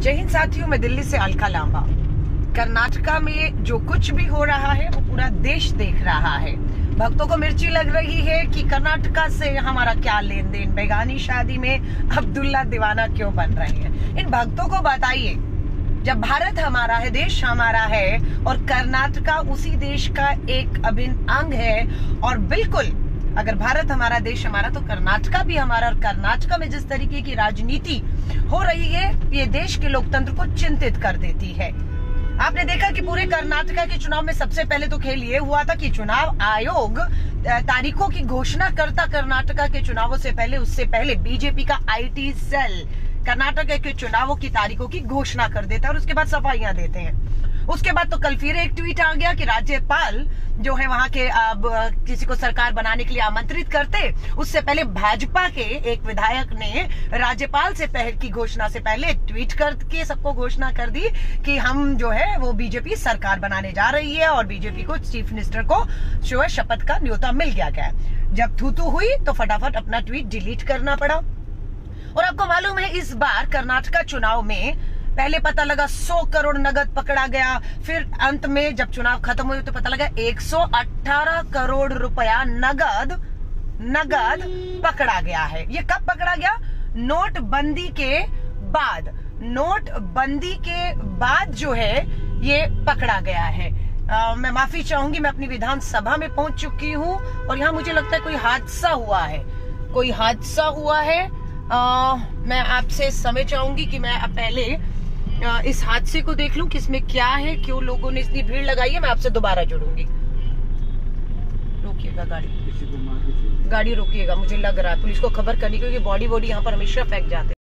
जय हिंद साथियों, मैं दिल्ली से अलका लांबा। कर्नाटका में जो कुछ भी हो रहा है, वो पूरा देश देख रहा है। भक्तों को मिर्ची लग रही है कि कर्नाटका से हमारा क्या लेन देन बेगानी शादी में अब्दुल्ला दीवाना क्यों बन रहे हैं? इन भक्तों को बताइए, जब भारत हमारा है, देश हमारा है, और कर्नाटका उसी देश का एक अभिन्न अंग है, और बिल्कुल अगर भारत हमारा देश हमारा तो कर्नाटका भी हमारा, और कर्नाटका में जिस तरीके की राजनीति हो रही है, ये देश के लोकतंत्र को चिंतित कर देती है। आपने देखा कि पूरे कर्नाटका के चुनाव में सबसे पहले तो खेल ये हुआ था कि चुनाव आयोग तारीखों की घोषणा करता कर्नाटका के चुनावों से पहले, उससे पहले बीजेपी का आईटी सेल कर्नाटक के चुनावों की तारीखों की घोषणा कर देता है, और उसके बाद सफाइयाँ देते हैं। उसके बाद तो कल फिर एक ट्वीट आ गया कि राज्यपाल जो है वहाँ के, अब, किसी को सरकार बनाने के लिए आमंत्रित करते, उससे पहले भाजपा के एक विधायक ने राज्यपाल से पहल की घोषणा से पहले ट्वीट करके सबको घोषणा कर दी कि हम जो है वो बीजेपी सरकार बनाने जा रही है और बीजेपी को चीफ मिनिस्टर को जो है शपथ का न्योता मिल गया क्या जब थूतू हुई तो फटाफट अपना ट्वीट डिलीट करना पड़ा। और आपको मालूम है, इस बार कर्नाटका चुनाव में पहले पता लगा 100 करोड़ नगद पकड़ा गया। फिर अंत में जब चुनाव खत्म हुए तो पता लगा 118 करोड़ रुपया नगद नगद पकड़ा गया है। ये कब पकड़ा गया? नोटबंदी के बाद। नोटबंदी के बाद जो है ये पकड़ा गया है। आ, मैं माफ़ी चाहूँगी मैं अपनी विधानसभा में पहुँच चुकी हूँ और यहाँ मुझे लगता है कोई हादसा हुआ है। कोई हादसा हुआ है? आ, मैं आपसे समय चाहूँगी कि मैं पहले इस हादसे को देख लूँ कि इसमें क्या है क्यों लोगों ने इतनी भीड़ लगाई है मैं आपसे दोबारा जुड़ूँगी। रोकिएगा गाड़ी। गाड़ी रोकिएगा मुझे लग रहा है पुलिस को खबर करनी क्योंकि बॉडी बॉडी यहाँ पर हमेशा फेंक जाते